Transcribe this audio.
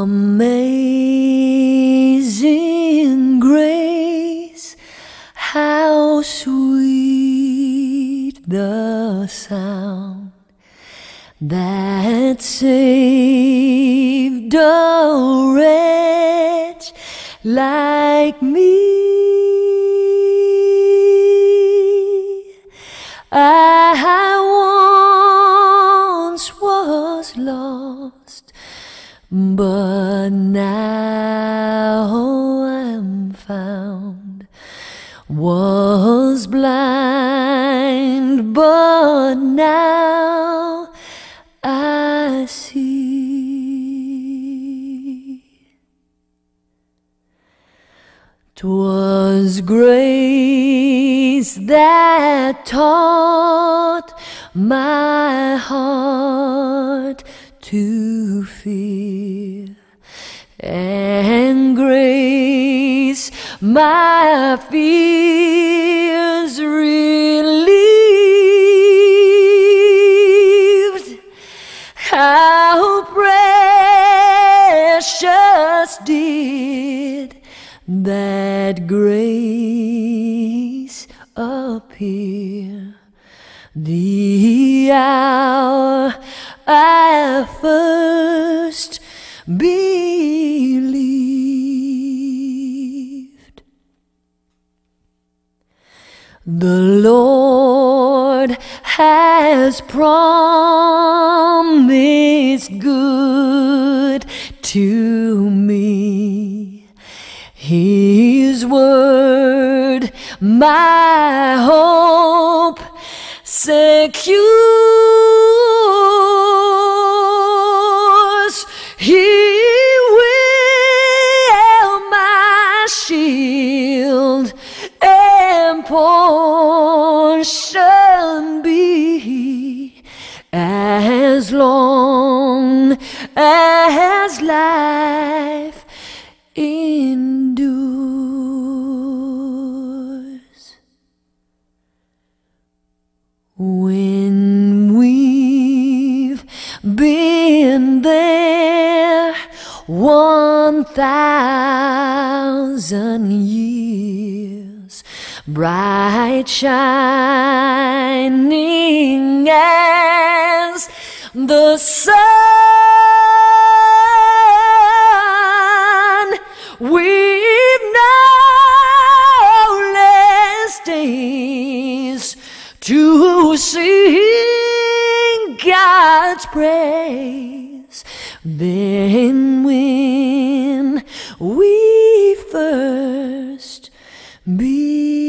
Amazing grace, how sweet the sound that saved a wretch like me. I but now I'm found. Was blind, but now I see. 'Twas grace that taught my heart to fear, and grace my fears relieved. How precious did that grace appear the hour I first believed. The Lord has promised good to me. His word, my hope secures. Portion be as long as life endures. When we've been there one thousand years, bright shining as the sun, we've no less days to sing God's praise than when we first began.